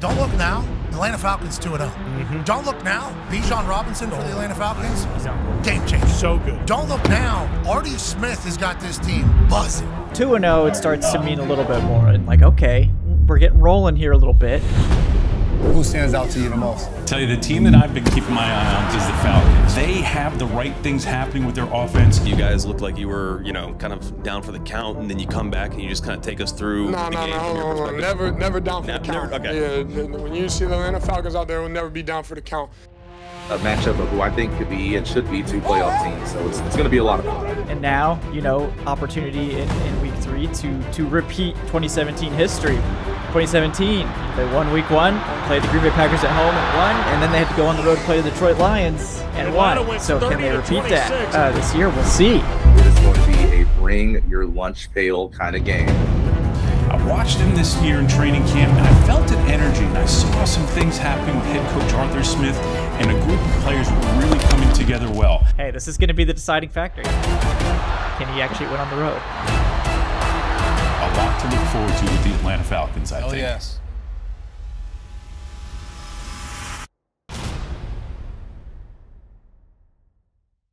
Don't look now. Atlanta Falcons 2 0. Mm-hmm. Don't look now. Bijan Robinson for the Atlanta Falcons. Game changer. So good. Don't look now. Arthur Smith has got this team buzzing. 2 0, it starts to mean a little bit more. And like, okay, we're getting rolling here a little bit. Who stands out to you the most? Tell you the team that I've been keeping my eye on is the Falcons. They have the right things happening with their offense. You guys looked like you were, you know, kind of down for the count, and then you come back and you just kind of take us through No, the no, game no, from hold your on, hold on. Never, never down for Ne- the count. never- okay. Yeah, when you see the Atlanta Falcons out there, we'll never be down for the count. a matchup of who I think could be and should be two playoff teams. So it's, it's going to be a lot of fun. And now, you know, opportunity in, in week three to to repeat 2017 history. 2017, they won week one, played the Green Bay Packers at home and won, and then they had to go on the road to play the Detroit Lions and won. So can they repeat that uh, this year? We'll see. It is going to be a bring your lunch pail kind of game. I watched him this year in training camp, and I felt an energy, and I saw some things happening with head coach Arthur Smith, and a group of players were really coming together well. Hey, this is going to be the deciding factor. Can he actually win on the road? To look forward to with the Atlanta Falcons, I Oh, think. yes.